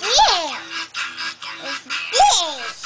Yeah. It's big.